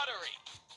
buttery.